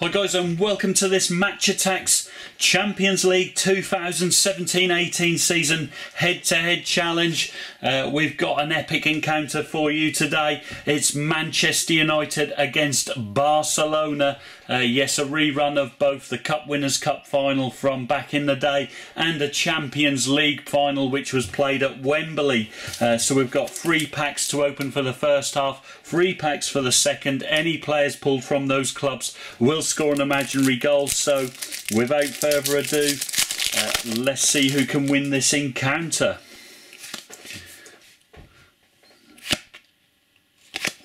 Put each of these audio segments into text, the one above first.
Hi guys and welcome to this Match Attax Champions League 2017-18 season head-to-head -head challenge. Uh, we've got an epic encounter for you today. It's Manchester United against Barcelona. Uh, yes, a rerun of both the Cup Winners' Cup final from back in the day and a Champions League final which was played at Wembley. Uh, so we've got three packs to open for the first half, three packs for the second. Any players pulled from those clubs will score an imaginary goal. So without further ado, uh, let's see who can win this encounter.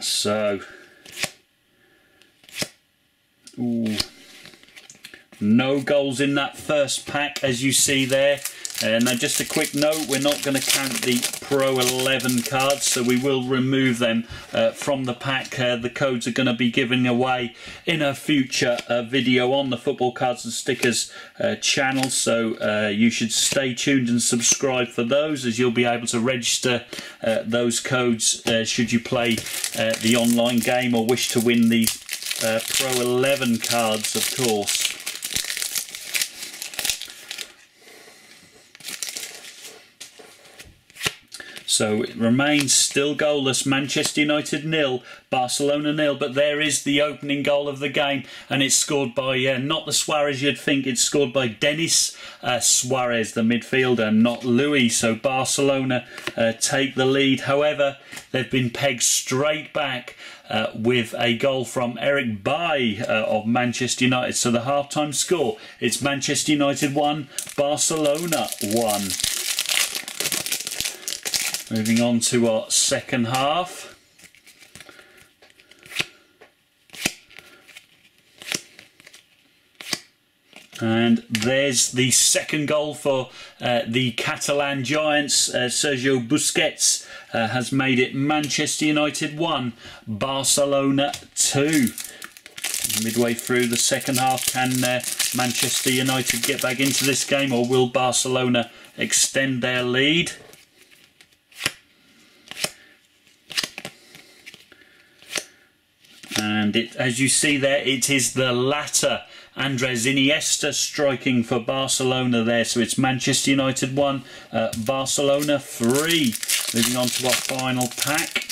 So Ooh. No goals in that first pack, as you see there. And now just a quick note, we're not going to count the Pro 11 cards, so we will remove them uh, from the pack. Uh, the codes are going to be given away in a future uh, video on the Football Cards and Stickers uh, channel, so uh, you should stay tuned and subscribe for those, as you'll be able to register uh, those codes should you play the online game or wish to win these uh, Pro 11 cards, of course. So it remains still goalless. Manchester United nil, Barcelona nil. But there is the opening goal of the game, and it's scored by uh, not the Suarez you'd think. It's scored by Denis uh, Suarez, the midfielder, not Luis. So Barcelona uh, take the lead. However, they've been pegged straight back. Uh, with a goal from Eric Bailly uh, of Manchester United. So the half-time score, it's Manchester United 1, Barcelona 1. Moving on to our second half. And there's the second goal for uh, the Catalan Giants. Uh, Sergio Busquets uh, has made it Manchester United 1, Barcelona 2. Midway through the second half, can uh, Manchester United get back into this game or will Barcelona extend their lead? And it, as you see there it is the latter Andres Iniesta striking for Barcelona there so it's Manchester United 1 uh, Barcelona 3 moving on to our final pack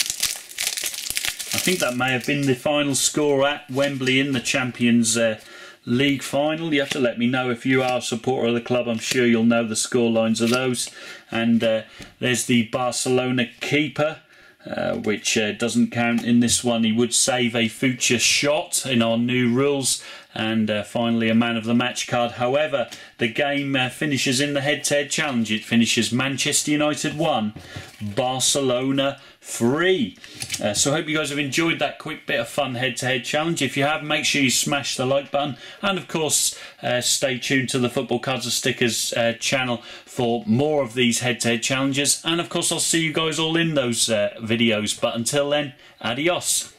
I think that may have been the final score at Wembley in the Champions uh, League final. You have to let me know if you are a supporter of the club. I'm sure you'll know the score lines of those. And uh, there's the Barcelona keeper. Uh, which uh, doesn't count in this one. He would save a future shot in our new rules. And uh, finally, a man of the match card. However, the game uh, finishes in the head to head challenge. It finishes Manchester United 1, Barcelona 3. Uh, so I hope you guys have enjoyed that quick bit of fun head-to-head challenge. If you have, make sure you smash the like button. And of course, uh, stay tuned to the Football Cards and Stickers uh, channel for more of these head-to-head challenges. And of course, I'll see you guys all in those uh, videos. But until then, adios.